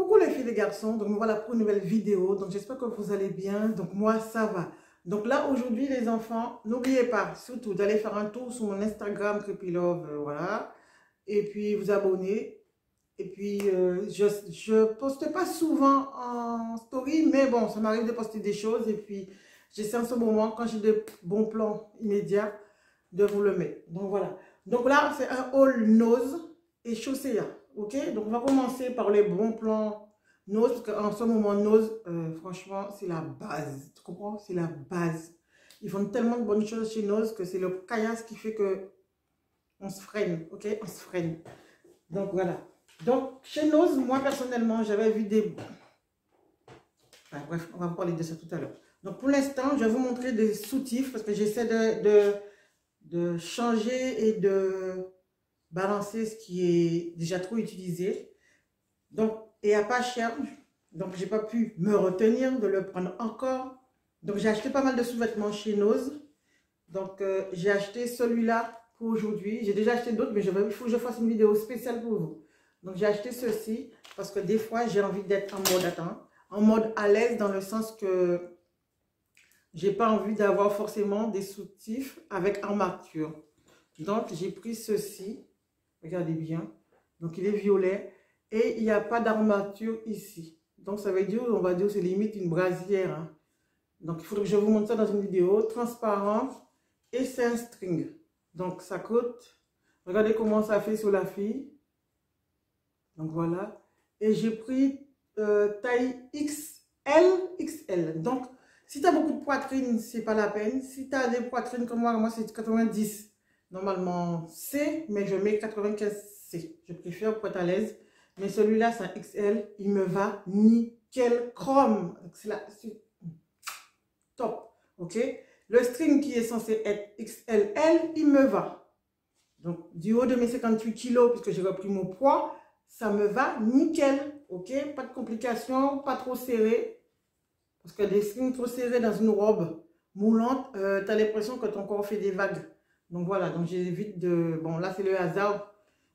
Coucou les filles et les garçons, donc voilà pour une nouvelle vidéo, donc j'espère que vous allez bien, donc moi ça va. Donc là aujourd'hui les enfants, n'oubliez pas surtout d'aller faire un tour sur mon Instagram Crepilove, euh, voilà, et puis vous abonner. Et puis euh, je, je poste pas souvent en story, mais bon, ça m'arrive de poster des choses et puis j'essaie en ce moment, quand j'ai de bons plans immédiats, de vous le mettre. Donc voilà. Donc là c'est un haul nose et chaussée Ok, donc on va commencer par les bons plans nose, parce qu'en ce moment, nose, euh, franchement, c'est la base. Tu comprends? C'est la base. Ils font tellement de bonnes choses chez Nose que c'est le caillasse qui fait que on se freine, ok? On se freine. Donc voilà. Donc chez Nose, moi personnellement, j'avais vu des... bref, on va parler de ça tout à l'heure. Donc pour l'instant, je vais vous montrer des soutifs parce que j'essaie de, de changer et de balancer ce qui est déjà trop utilisé. Donc, et à pas cher. Donc, j'ai pas pu me retenir de le prendre encore. Donc, j'ai acheté pas mal de sous-vêtements chez Nose. Donc, euh, j'ai acheté celui-là pour aujourd'hui. J'ai déjà acheté d'autres, mais il faut que je fasse une vidéo spéciale pour vous. Donc, j'ai acheté ceci parce que des fois, j'ai envie d'être en mode attends, en mode à l'aise dans le sens que j'ai pas envie d'avoir forcément des soutifs avec armature. Donc, j'ai pris ceci. Regardez bien. Donc, il est violet. Et il n'y a pas d'armature ici. Donc, ça veut dire, on va dire, c'est limite une brasière. Hein. Donc, il faudrait que je vous montre ça dans une vidéo. Transparente. Et c'est un string. Donc, ça coûte. Regardez comment ça fait sur la fille. Donc, voilà. Et j'ai pris euh, taille XL, XL. Donc, si tu as beaucoup de poitrine, c'est pas la peine. Si tu as des poitrines comme moi, moi c'est 90 normalement C, mais je mets 95C. Je préfère pour être à l'aise. Mais celui-là, c'est un XL. Il me va nickel chrome. C'est top. OK Le string qui est censé être XLL, il me va. Donc, du haut de mes 58 kilos, puisque j'ai repris mon poids, ça me va nickel. OK Pas de complications, pas trop serré. Parce que des strings trop serrés dans une robe moulante, euh, tu as l'impression que ton corps fait des vagues. Donc voilà, donc j'évite de... Bon, là, c'est le hasard.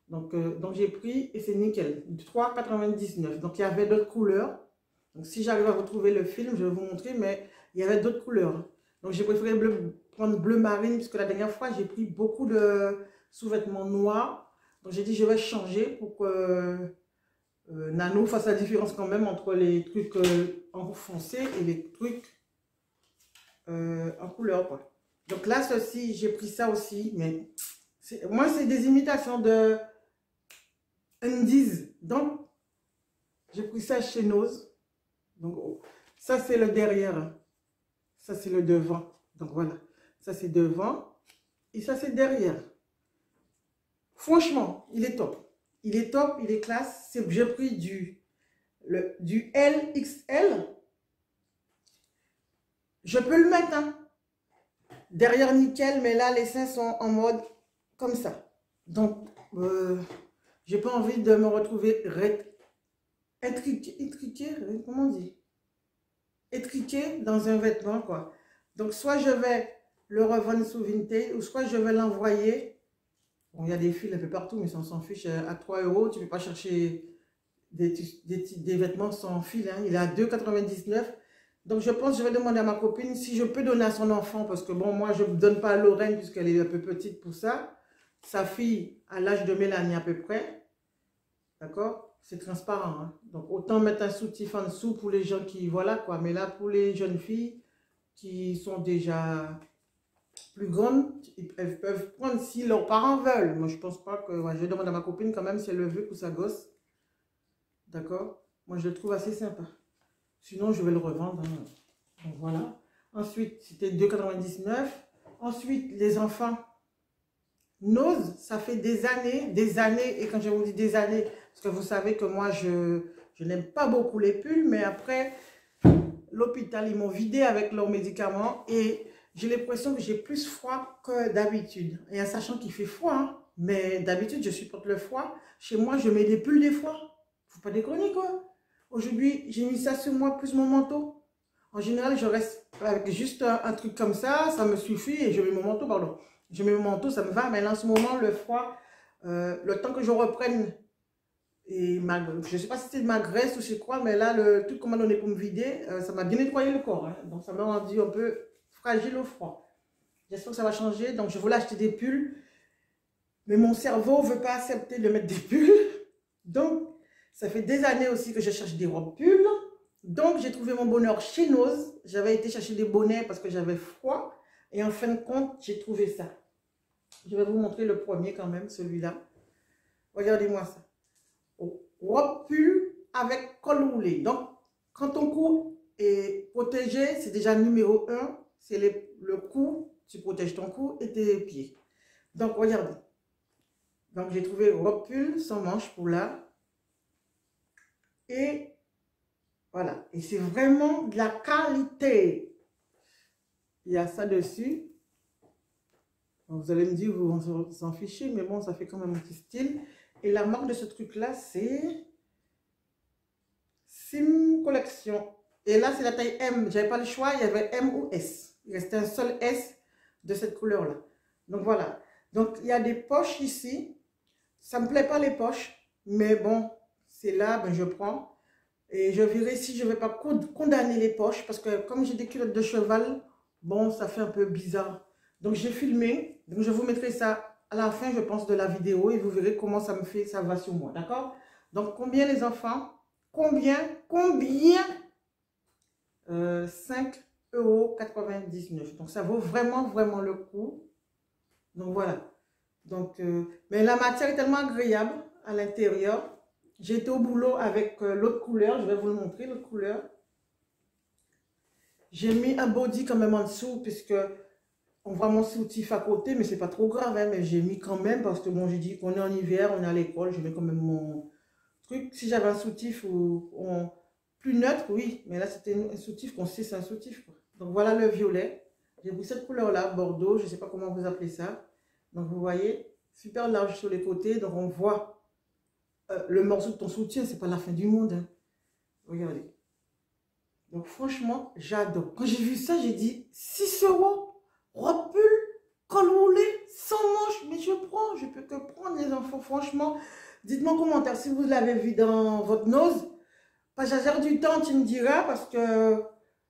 Donc, euh, donc j'ai pris et c'est nickel. 3,99. Donc, il y avait d'autres couleurs. Donc, si j'arrive à retrouver le film, je vais vous montrer, mais il y avait d'autres couleurs. Donc, j'ai préféré prendre bleu marine, puisque la dernière fois, j'ai pris beaucoup de sous-vêtements noirs. Donc, j'ai dit, je vais changer pour que euh, Nano fasse la différence quand même entre les trucs euh, en foncé et les trucs en couleur, quoi. Donc là, ceci, j'ai pris ça aussi, mais moi, c'est des imitations de Undies. Donc, j'ai pris ça chez Nose. Donc, oh, ça, c'est le derrière. Ça, c'est le devant. Donc, voilà. Ça, c'est devant. Et ça, c'est derrière. Franchement, il est top. Il est top, il est classe. J'ai pris du, le, du LXL. Je peux le mettre, hein derrière nickel, mais là, les seins sont en mode comme ça. Donc, euh, j'ai pas envie de me retrouver étriqué, comment on dit? Dans un vêtement, quoi. Donc, soit je vais le revendre sous Vinted, ou soit je vais l'envoyer. Bon, il y a des fils un peu partout, mais on s'en fiche. À 3 euros, tu ne peux pas chercher des, des, vêtements sans fil. Hein. Il est à 2,99 donc, je pense je vais demander à ma copine si je peux donner à son enfant, parce que bon, moi, je ne donne pas à Lorraine puisqu'elle est un peu petite pour ça. Sa fille, à l'âge de Mélanie à peu près. D'accord? C'est transparent. Hein. Donc, autant mettre un soutif en dessous pour les gens qui, voilà quoi. Mais là, pour les jeunes filles qui sont déjà plus grandes, elles peuvent prendre si leurs parents veulent. Moi, je pense pas que... je vais demander à ma copine quand même si elle le veut pour sa gosse. D'accord? Moi, je le trouve assez sympa. Sinon, je vais le revendre. Hein. Voilà. Ensuite, c'était 2,99. Ensuite, les enfants. Nose, ça fait des années, des années. Et quand je vous dis des années, parce que vous savez que moi, je, je n'aime pas beaucoup les pulls. Mais après, l'hôpital, ils m'ont vidé avec leurs médicaments. Et j'ai l'impression que j'ai plus froid que d'habitude. Et en sachant qu'il fait froid, hein. mais d'habitude, je supporte le froid. Chez moi, je mets des pulls des fois. Faut pas déconner, quoi. Aujourd'hui, j'ai mis ça sur moi plus mon manteau. En général, je reste avec juste un, truc comme ça, ça me suffit et je mets mon manteau, pardon. Je mets mon manteau, ça me va, mais là, en ce moment, le froid, euh, le temps que je reprenne je ne sais pas si c'est ma graisse ou je quoi, mais là, le truc qu'on m'a donné pour me vider, euh, ça m'a bien nettoyé le corps. Hein. donc, ça m'a rendu un peu fragile au froid. J'espère que ça va changer. Donc, je voulais acheter des pulls. Mais mon cerveau ne veut pas accepter de mettre des pulls. Donc, ça fait des années aussi que je cherche des robes pulls. Donc, j'ai trouvé mon bonheur chez Nose. J'avais été chercher des bonnets parce que j'avais froid. Et en fin de compte, j'ai trouvé ça. Je vais vous montrer le premier quand même, celui-là. Regardez-moi ça. Robe pull avec col roulé. Donc, quand ton cou est protégé, c'est déjà numéro un. C'est le cou, tu protèges ton cou et tes pieds. Donc, regardez. Donc, j'ai trouvé robe pull sans manche pour là. Et voilà. Et c'est vraiment de la qualité. Il y a ça dessus. vous allez me dire, vous vous en fichez, mais bon, ça fait quand même un petit style. Et la marque de ce truc-là, c'est Sim Collection. Et là, c'est la taille M. J'avais pas le choix, il y avait M ou S. Il restait un seul S de cette couleur-là. Donc voilà. Donc il y a des poches ici. Ça me plaît pas les poches, mais bon, c'est là, ben je prends. Et je verrai si je ne vais pas condamner les poches parce que comme j'ai des culottes de cheval, bon, ça fait un peu bizarre. Donc, j'ai filmé. Donc, je vous mettrai ça à la fin, je pense, de la vidéo et vous verrez comment ça me fait, ça va sur moi. D'accord? Donc, combien les enfants? Combien Combien? Euh, 5 euros Donc, ça vaut vraiment, vraiment le coup. Donc, voilà. Donc, euh, mais la matière est tellement agréable à l'intérieur. J'étais au boulot avec euh, l'autre couleur. Je vais vous le montrer, l'autre couleur. J'ai mis un body quand même en dessous, puisque on voit mon soutif à côté, mais c'est pas trop grave. Hein, mais j'ai mis quand même, parce que bon, j'ai dit qu'on est en hiver, on est à l'école, je mets quand même mon truc. Si j'avais un soutif ou, plus neutre, oui. Mais là, c'était un soutif qu'on sait, c'est un soutif. Donc voilà le violet. J'ai pris cette couleur-là, Bordeaux, je sais pas comment vous appelez ça. Donc vous voyez, super large sur les côtés. Donc on voit euh, le morceau de ton soutien, c'est pas la fin du monde. Hein. Regardez. Donc franchement, j'adore. Quand j'ai vu ça, j'ai dit 6 euros, robe pull, col roulé, sans manche. Mais je prends, je peux que prendre les enfants. Franchement, dites-moi en commentaire si vous l'avez vu dans votre nose. Pas j'agère du temps, tu me diras, parce que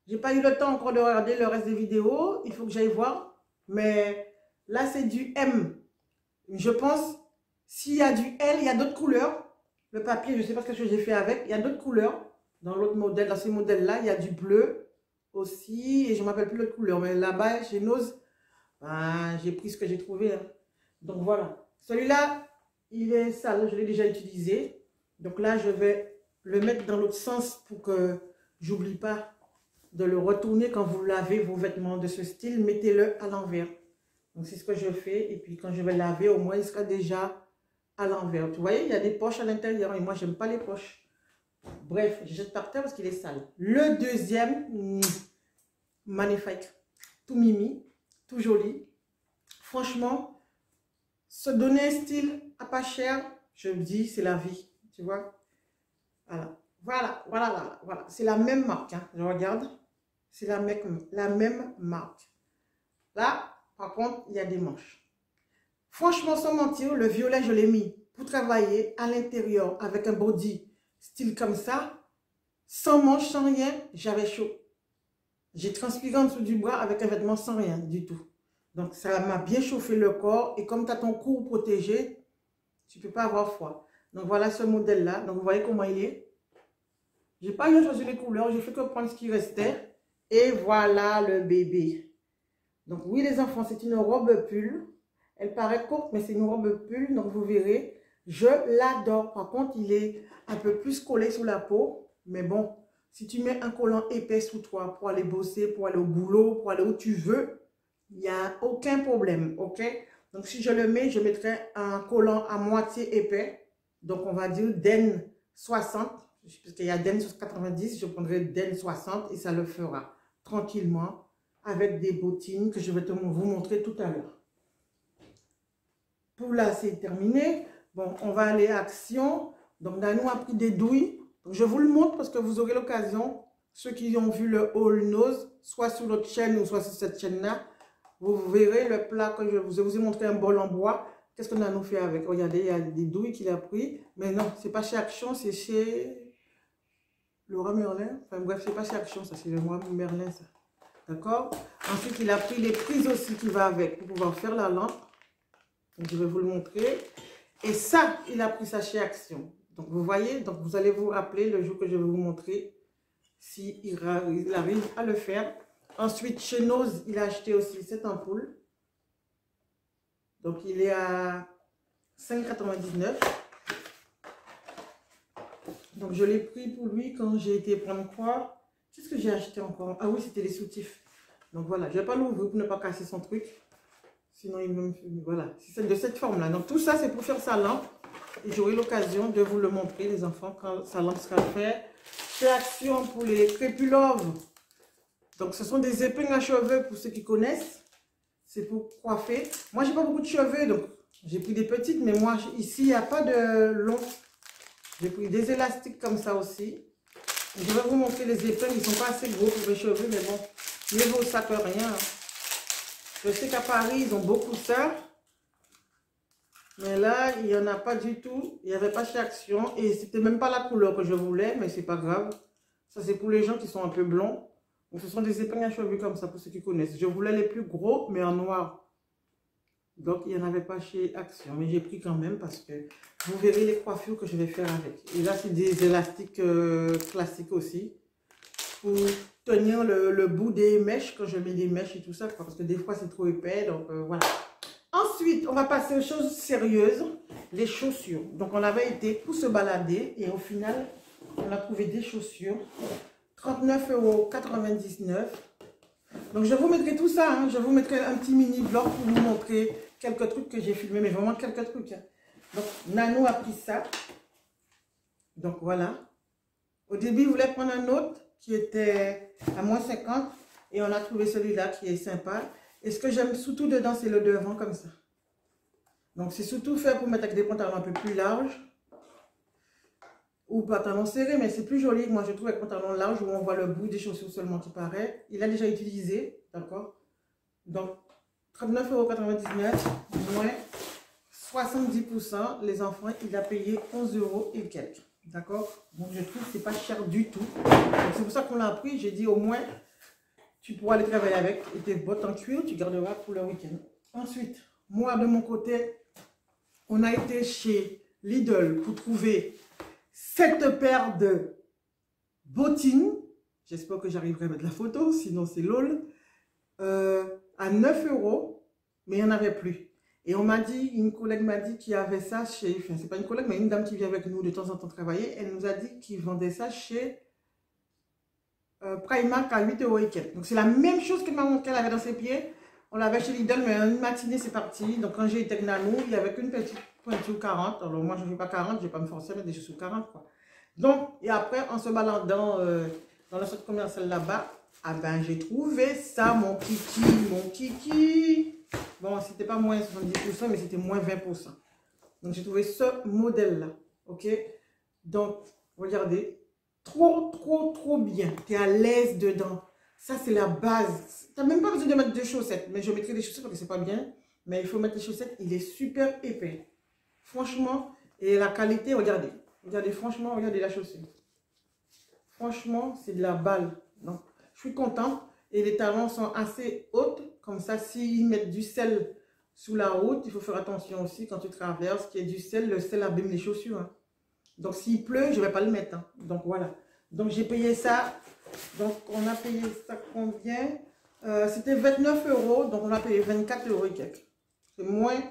j'ai pas eu le temps encore de regarder le reste des vidéos. Il faut que j'aille voir. Mais là, c'est du M. Je pense, s'il y a du L, il y a d'autres couleurs. Le papier, je ne sais pas ce que j'ai fait avec. Il y a d'autres couleurs. Dans l'autre modèle, dans ces modèles-là, il y a du bleu aussi. Et je ne m'appelle plus l'autre couleur. Mais là-bas, chez Nose, ben, j'ai pris ce que j'ai trouvé. Hein. Donc voilà. Celui-là, il est sale. Je l'ai déjà utilisé. Donc là, je vais le mettre dans l'autre sens pour que j'oublie pas de le retourner quand vous lavez vos vêtements de ce style. Mettez-le à l'envers. Donc c'est ce que je fais. Et puis quand je vais laver, au moins il sera déjà à l'envers. Tu voyez, il y a des poches à l'intérieur et moi, j'aime pas les poches. Bref, je jette par terre parce qu'il est sale. Le deuxième, magnifique. Tout mimi, tout joli. Franchement, se donner un style à pas cher, je me dis, c'est la vie. Tu vois Voilà. Voilà, voilà, voilà. C'est la même marque. Hein. Je regarde. C'est la même, la même marque. Là, par contre, il y a des manches. Franchement, sans mentir, le violet, je l'ai mis pour travailler à l'intérieur avec un body style comme ça, sans manche, sans rien, j'avais chaud. J'ai transpiré en dessous du bras avec un vêtement sans rien du tout. Donc, ça m'a bien chauffé le corps. Et comme tu as ton cou protégé, tu ne peux pas avoir froid. Donc, voilà ce modèle-là. Donc, vous voyez comment il est. J'ai pas eu à choisir les couleurs. J'ai fait que prendre ce qui restait. Et voilà le bébé. Donc, oui, les enfants, c'est une robe pull. Elle paraît courte, mais c'est une robe pull, donc vous verrez. Je l'adore. Par contre, il est un peu plus collé sur la peau. Mais bon, si tu mets un collant épais sous toi pour aller bosser, pour aller au boulot, pour aller où tu veux, il n'y a aucun problème, ok? Donc, si je le mets, je mettrai un collant à moitié épais. Donc, on va dire DEN 60. Parce qu'il y a DEN 90, je prendrai DEN 60 et ça le fera tranquillement avec des bottines que je vais te vous montrer tout à l'heure. Pour là, c'est terminé. Bon, on va aller à action. Donc, Danou a pris des douilles. je vous le montre parce que vous aurez l'occasion, ceux qui ont vu le All Nose, soit sur notre chaîne ou soit sur cette chaîne-là, vous verrez le plat que je vous ai, montré un bol en bois. Qu'est-ce qu'on a fait avec? Regardez, il y a des douilles qu'il a pris. Mais non, c'est pas chez Action, c'est chez Laura Merlin. Enfin bref, c'est pas chez Action, ça, c'est le roi Merlin, ça. D'accord? Ensuite, il a pris les prises aussi qui va avec pour pouvoir faire la lampe. Je vais vous le montrer. Et ça, il a pris ça chez Action. Donc, vous voyez, donc vous allez vous rappeler le jour que je vais vous montrer s'il il arrive à le faire. Ensuite, chez Nose, il a acheté aussi cette ampoule. Donc, il est à 5,99. Donc, je l'ai pris pour lui quand j'ai été prendre quoi? Qu'est-ce que j'ai acheté encore? Ah oui, c'était les soutifs. Donc, voilà. Je ne vais pas l'ouvrir pour ne pas casser son truc. Sinon, il me... Voilà. C'est de cette forme-là. Donc, tout ça, c'est pour faire sa lampe. Et j'aurai l'occasion de vous le montrer, les enfants, quand sa lampe sera faite. Action pour les crépulove. Donc, ce sont des épingles à cheveux pour ceux qui connaissent. C'est pour coiffer. Moi, j'ai pas beaucoup de cheveux, donc j'ai pris des petites. Mais moi, ici, il n'y a pas de long. J'ai pris des élastiques comme ça aussi. Je vais vous montrer les épingles. Ils ne sont pas assez gros pour mes cheveux, mais bon, mieux vaut ça que rien. Je sais qu'à Paris, ils ont beaucoup ça. Mais là, il n'y en a pas du tout. Il n'y avait pas chez Action. Et c'était même pas la couleur que je voulais, mais c'est pas grave. Ça, c'est pour les gens qui sont un peu blonds. Donc, ce sont des épingles à cheveux comme ça, pour ceux qui connaissent. Je voulais les plus gros, mais en noir. Donc, il n'y en avait pas chez Action. Mais j'ai pris quand même parce que vous verrez les coiffures que je vais faire avec. Et là, c'est des élastiques euh, classiques aussi. Tenir le, bout des mèches, quand je mets des mèches et tout ça. Parce que des fois, c'est trop épais. Donc, euh, voilà. Ensuite, on va passer aux choses sérieuses, les chaussures. Donc, on avait été pour se balader et au final, on a trouvé des chaussures. 39,99 euros. Donc, je vous mettrai tout ça. Hein. Je vous mettrai un petit mini vlog pour vous montrer quelques trucs que j'ai filmés, mais vraiment quelques trucs. Hein. Donc, Nano a pris ça. Donc, voilà. Au début, il voulait prendre un autre qui était à moins 50 et on a trouvé celui-là qui est sympa. Et ce que j'aime surtout dedans, c'est le devant comme ça. Donc, c'est surtout fait pour mettre avec des pantalons un peu plus larges. Ou pantalons serrés, mais c'est plus joli. Moi, je trouve avec pantalon large où on voit le bout des chaussures seulement qui paraît. Il a déjà utilisé, d'accord? Donc, 39,99 euros, moins 70%. Les enfants, il a payé 11 euros et quelques. D'accord? Donc, je trouve que ce n'est pas cher du tout. C'est pour ça qu'on l'a pris. J'ai dit au moins, tu pourras aller travailler avec et tes bottes en cuir, tu garderas pour le week-end. Ensuite, moi de mon côté, on a été chez Lidl pour trouver cette paire de bottines. J'espère que j'arriverai à mettre la photo, sinon c'est lol. Euh, à 9 euros, mais il n'y en avait plus. Et on m'a dit, une collègue m'a dit qu'il y avait ça chez, enfin c'est pas une collègue, mais une dame qui vient avec nous de temps en temps travailler, elle nous a dit qu'ils vendaient ça chez euh, Primark à 8 euros et quelques. Donc c'est la même chose que maman qu'elle avait dans ses pieds. On l'avait chez Lidl, mais une matinée c'est parti. Donc quand j'ai été avec Nanou, il y avait qu'une petite pointure 40. Alors moi je ne fais pas 40, je ne vais pas me forcer à mettre des chaussures 40 quoi. Donc, et après en se baladant euh, dans le centre commercial là-bas, ah ben j'ai trouvé ça mon kiki, mon kiki. Bon, c'était pas moins 70%, mais c'était moins 20%. Donc j'ai trouvé ce modèle là, ok? Donc, regardez, trop, trop, trop bien. Tu es à l'aise dedans. Ça, c'est la base. Tu n'as même pas besoin de mettre deux chaussettes. Mais je mettrai des chaussettes parce que c'est pas bien. Mais il faut mettre les chaussettes. Il est super épais. Franchement, et la qualité, regardez. Regardez, franchement, regardez la chaussure. Franchement, c'est de la balle. Donc, je suis contente. Et les talons sont assez hautes. Comme ça, s'ils mettent du sel sous la route, il faut faire attention aussi quand tu traverses qu'il y ait du sel. Le sel abîme les chaussures. Hein. Donc, s'il pleut, je ne vais pas le mettre. Hein. Donc, voilà. Donc, j'ai payé ça. Donc, on a payé ça combien? Euh, C'était 29 euros. Donc, on a payé 24 euros et quelques. C'est moins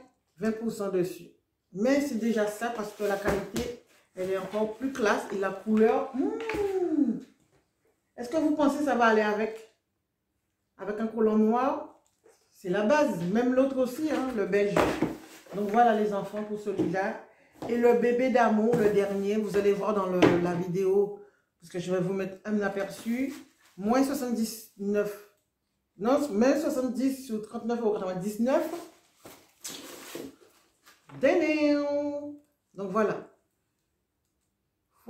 20% dessus. Mais c'est déjà ça parce que la qualité, elle est encore plus classe. Et la couleur, hmm. est-ce que vous pensez que ça va aller avec? Avec un collant noir? C'est la base. Même l'autre aussi, hein, le beige. Donc, voilà les enfants pour celui-là. Et le bébé d'amour, le dernier, vous allez voir dans la vidéo, parce que je vais vous mettre un aperçu, moins 79, non, moins 70 sur 39,99 Donc voilà.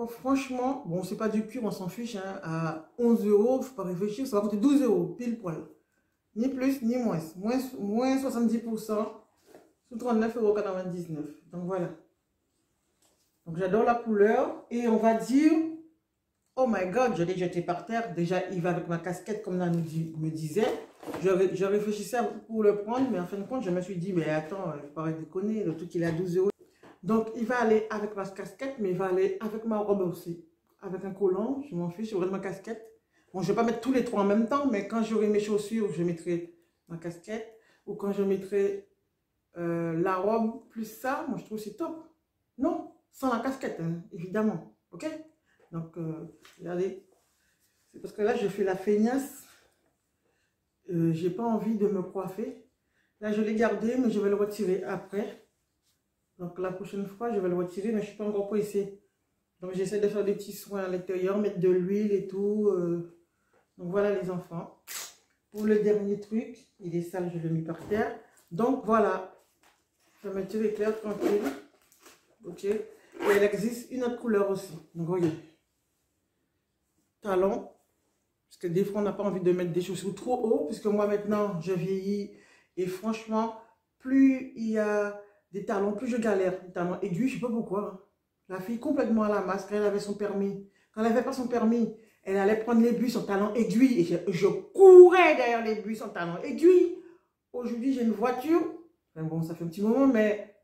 Franchement, bon, c'est pas du cuir, on s'en fiche, hein, à 11 euros, faut pas réfléchir, ça va coûter 12 euros, pile poil. Ni plus, ni moins. Moins, moins 70%. Sous 39,99€. Donc voilà. Donc j'adore la couleur. Et on va dire, oh my god, je l'ai jeté par terre. Déjà, il va avec ma casquette, comme là me disait. Je, je, réfléchissais pour le prendre, mais en fin de compte, je me suis dit, mais attends, faut pas déconner, le truc il est à 12 euros. Donc il va aller avec ma casquette, mais il va aller avec ma robe aussi. Avec un collant, je m'en fiche, je ma casquette. Bon, je vais pas mettre tous les trois en même temps, mais quand j'aurai mes chaussures, je mettrai ma casquette. Ou quand je mettrai euh, la robe plus ça, moi je trouve c'est top. Non, sans la casquette, hein, évidemment. Ok? Donc, euh, regardez. C'est parce que là, je fais la feignasse. Euh, J'ai pas envie de me coiffer. Là, je l'ai gardé, mais je vais le retirer après. Donc, la prochaine fois, je vais le retirer, mais je suis pas encore pressée. Donc, j'essaie de faire des petits soins à l'intérieur, mettre de l'huile et tout. Euh. Donc, voilà les enfants. Pour le dernier truc, il est sale, je l'ai mis par terre. Donc, voilà. Je vais mettre l'éclair tranquille. Ok. Et il existe une autre couleur aussi. Donc, regardez. Talon. Parce que des fois, on n'a pas envie de mettre des chaussures trop haut. Puisque moi, maintenant, je vieillis. Et franchement, plus il y a des talons, plus je galère. Des talons aiguilles, je ne sais pas pourquoi. La fille complètement à la masse, quand elle avait son permis. Quand elle n'avait pas son permis, elle allait prendre les bus en talons aiguilles. Et je, courais derrière les bus en talons aiguilles. Aujourd'hui, j'ai une voiture. bon, ça fait un petit moment, mais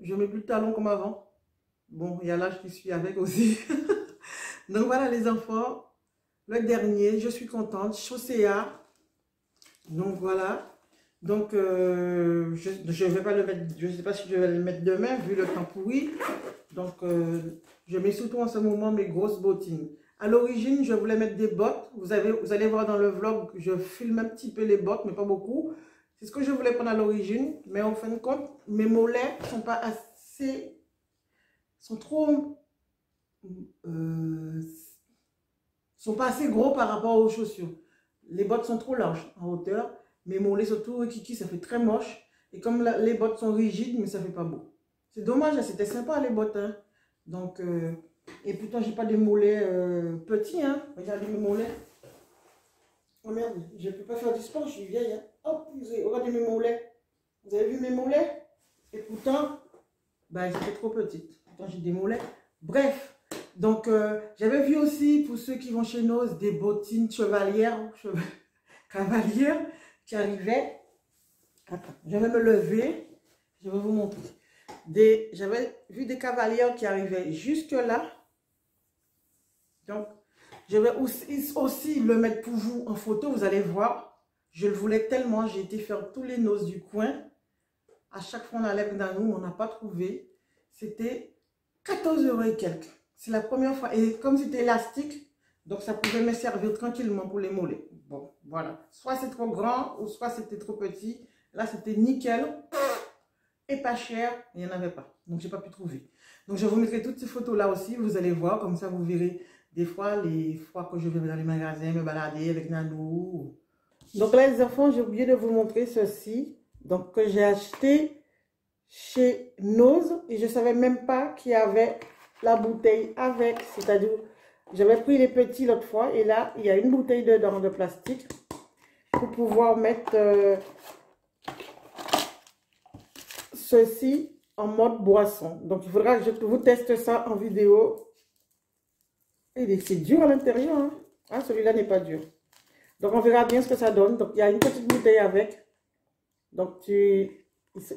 je mets plus de talons comme avant. Bon, il y a l'âge qui suit avec aussi. Donc voilà les enfants. Le dernier, je suis contente. Chaussea. Donc voilà. Donc euh, je ne vais pas le mettre, je ne sais pas si je vais le mettre demain vu le temps pourri. Donc euh, je mets surtout en ce moment mes grosses bottines. À l'origine, je voulais mettre des bottes. Vous, avez, vous allez voir dans le vlog, je filme un petit peu les bottes, mais pas beaucoup. C'est ce que je voulais prendre à l'origine. Mais en fin de compte, mes mollets sont pas assez... sont trop... Euh, sont pas assez gros par rapport aux chaussures. Les bottes sont trop larges en hauteur. Mes mollets, surtout kiki, ça fait très moche. Et comme les bottes sont rigides, mais ça fait pas beau. C'est dommage, hein, c'était sympa les bottes. Hein. Donc, euh, et pourtant, j'ai pas des mollets euh, petits. Hein. Regardez mes mollets. Oh merde, je peux pas faire du sport, je suis vieille. Hein. Oh, regardez mes mollets. Vous avez vu mes mollets? Et pourtant, bah, c'était trop petite. Pourtant, j'ai des mollets. Bref, donc, euh, j'avais vu aussi, pour ceux qui vont chez nous, des bottines chevalières, cavalières, qui arrivaient. Je vais me lever. Je vais vous montrer. J'avais vu des cavalières qui arrivaient jusque là. Donc, je vais aussi, le mettre pour vous en photo. Vous allez voir. Je le voulais tellement. J'ai été faire tous les noces du coin. À chaque fois, on allait dans nous, on n'a pas trouvé. C'était 14 euros et quelques. C'est la première fois. Et comme c'était élastique, donc ça pouvait me servir tranquillement pour les mollets. Bon, voilà. Soit c'est trop grand ou soit c'était trop petit. Là, c'était nickel et pas cher. Il n'y en avait pas. Donc, j'ai pas pu trouver. Donc, je vous mettrai toutes ces photos-là aussi. Vous allez voir. Comme ça, vous verrez des fois les fois que je vais dans les magasins me balader avec Nanou. Donc là, les enfants, j'ai oublié de vous montrer ceci. Donc, que j'ai acheté chez Nose. Et je savais même pas qu'il y avait la bouteille avec. C'est-à-dire, j'avais pris les petits l'autre fois. Et là, il y a une bouteille dedans de plastique pour pouvoir mettre euh, ceci en mode boisson. Donc, il faudra que je vous teste ça en vidéo. Et c'est dur à l'intérieur. Hein. Ah, celui-là n'est pas dur. Donc, on verra bien ce que ça donne. Donc, il y a une petite bouteille avec. Donc, tu,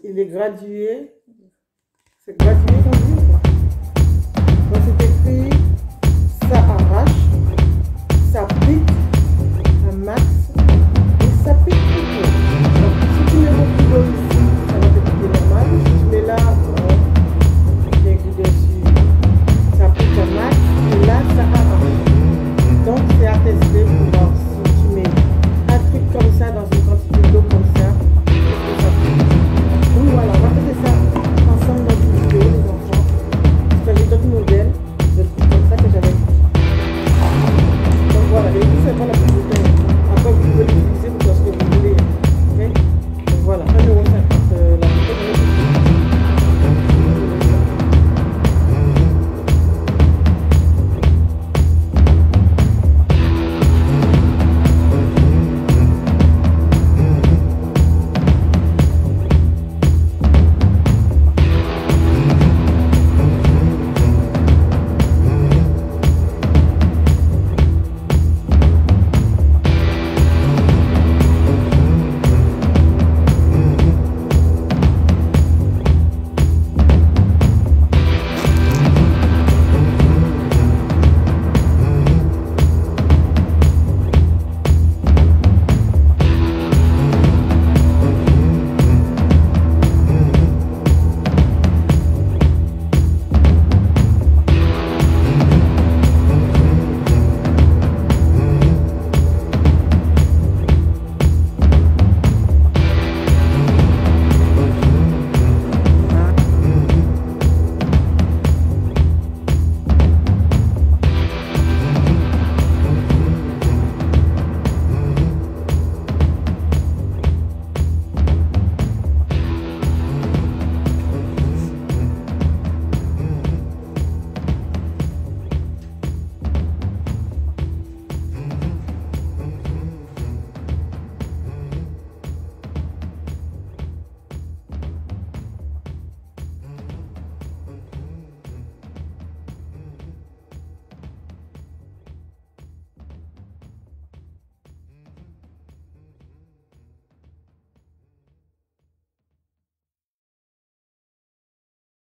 il est gradué. C'est gradué,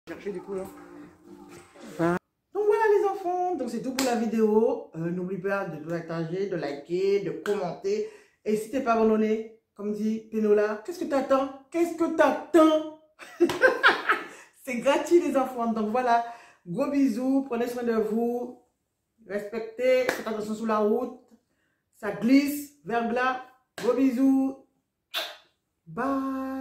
Chercher. Hein. Donc voilà les enfants, donc c'est tout pour la vidéo. Euh, n'oublie pas de partager, de liker, de commenter. Et si t'es pas abandonné, comme dit Penola, qu'est-ce que t'attends? Qu'est-ce que t'attends? C'est gratuit les enfants. Donc voilà, gros bisous, prenez soin de vous. Respectez, faites attention sur la route. Ça glisse, verglas. Gros bisous. Bye.